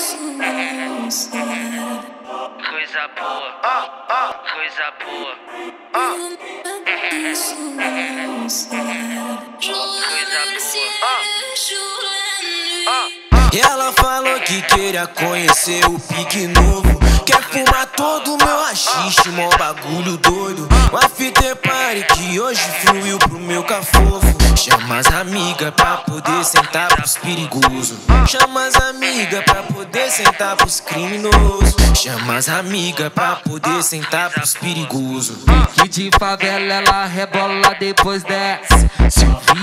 Coisa boa, coisa boa. Ela falou que queria conhecer o pique novo. Quer fumar todo meu rachixe, mó bagulho doido. Uma fita é pare que hoje fluiu pro meu cafofo. Chama as amigas pra poder sentar pros perigosos. Chama as amigas pra poder sentar pros criminosos. Chama as amigas pra poder sentar pros perigosos. Que de favela ela rebola depois desce.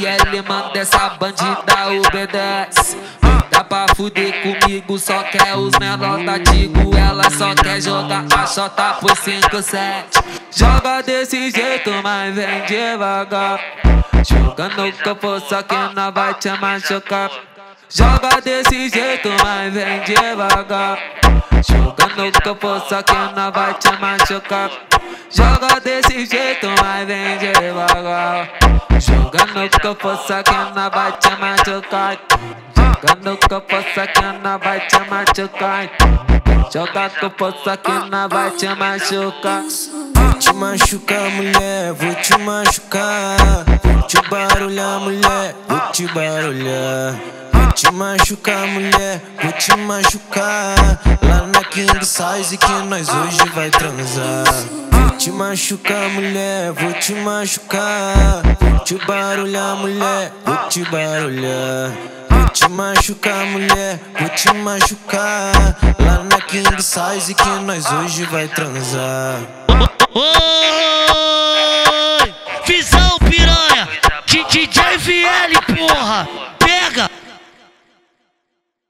Ele manda essa bandida obedece. Pra fuder comigo, só quer os menor da Tigo. Ela só quer jogar a chota por 5, 7. Joga desse jeito, mas vem devagar. Jogando campo, só que não vai te machucar. Joga desse jeito, mas vem devagar. Jogando campo, só que não vai te machucar. Joga desse jeito, mas vem devagar. Jogando campo, só que não vai te machucar. Jogando campo, só que não vai te machucar. Joga campo, só que não vai te machucar. Vou te machucar, mulher, vou te machucar. Vou te barulhar, mulher, vou te barulhar. Vou te machucar, mulher, vou te machucar. Lá na King Size que nós hoje vai transar. Vou te machucar, mulher, vou te machucar. Vou te barulhar, mulher, vou te barulhar. Te machucar, mulher, vou te machucar. Lá na King Size que nós hoje vai transar. Oi! Visão piranha! DJ VL, porra!